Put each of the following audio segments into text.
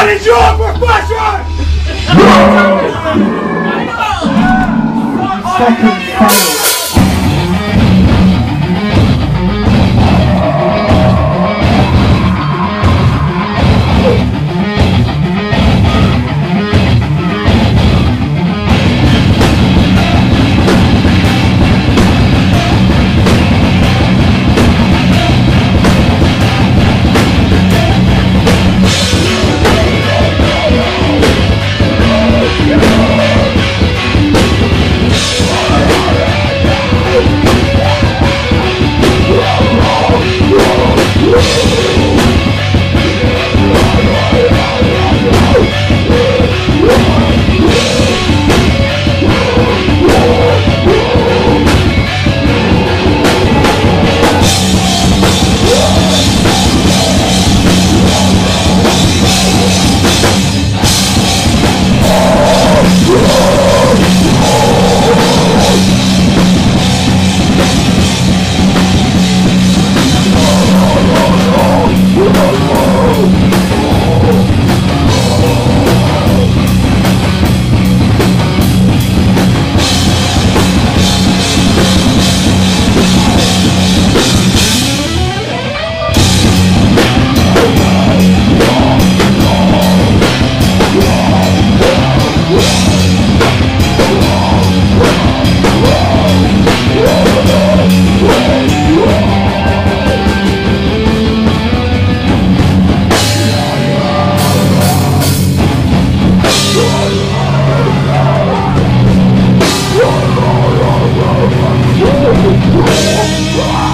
Is your profession? Second Oh, my God.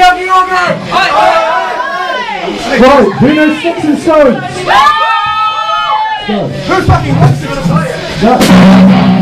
Oggy, oggy! Right, who knows sticks and stones? Who fucking wants to play it?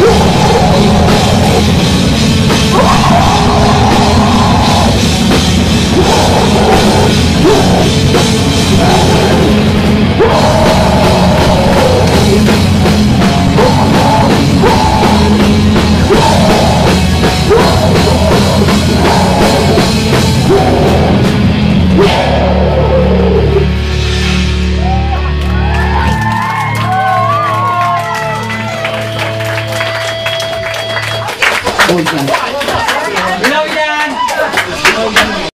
Oh!